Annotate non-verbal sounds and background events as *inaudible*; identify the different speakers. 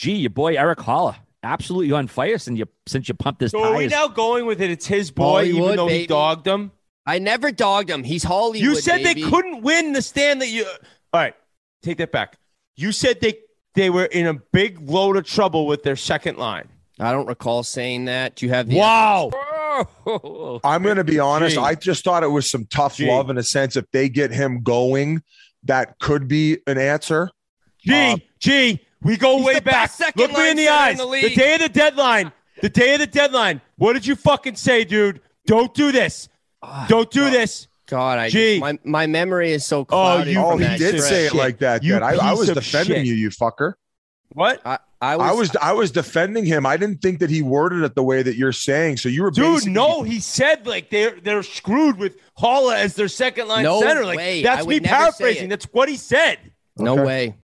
Speaker 1: Gee, your boy Erik Haula, absolutely on fire since you since you pumped this
Speaker 2: So are we
Speaker 1: tires.
Speaker 2: now going with it? It's his boy, even
Speaker 3: Hollywood,
Speaker 2: though he dogged him.
Speaker 3: I never dogged him. He's Hollywood.
Speaker 2: You said
Speaker 3: baby.
Speaker 2: they couldn't win the stand that you. All right, take that back. You said they they were in a big load of trouble with their second line.
Speaker 3: I don't recall saying that. Do you have the
Speaker 2: Wow. *laughs*
Speaker 4: I'm going to be honest.
Speaker 2: Gee.
Speaker 4: I just thought it was some tough
Speaker 2: Gee.
Speaker 4: love in a sense. If they get him going, that could be an answer.
Speaker 2: G,
Speaker 4: Uh,
Speaker 2: G, we go way back.
Speaker 3: second
Speaker 2: Look me
Speaker 3: line
Speaker 2: in the
Speaker 3: center in
Speaker 2: eyes.
Speaker 3: the
Speaker 2: The, day of the deadline. The day of the deadline. What did you fucking say, dude? Don't do this.
Speaker 3: Ah,
Speaker 2: Don't do this.
Speaker 3: God, I
Speaker 2: Gee.
Speaker 3: my my memory is so cloudy.
Speaker 2: you
Speaker 4: Oh, he did
Speaker 3: stretch.
Speaker 4: say it like that.
Speaker 2: You
Speaker 4: Then I, I was defending
Speaker 2: shit.
Speaker 4: you, you fucker.
Speaker 2: What?
Speaker 3: I, I was,
Speaker 4: I was I was defending him. I didn't think that he worded it the way that you're saying. So you were
Speaker 2: Dude,
Speaker 4: basically-
Speaker 2: no, he said like they're they're screwed with Haula as their second line
Speaker 3: No
Speaker 2: center. Like
Speaker 3: way.
Speaker 2: that's
Speaker 3: I
Speaker 2: me
Speaker 3: would never say
Speaker 2: paraphrasing. That's what he said.
Speaker 3: no
Speaker 4: Okay.
Speaker 3: way.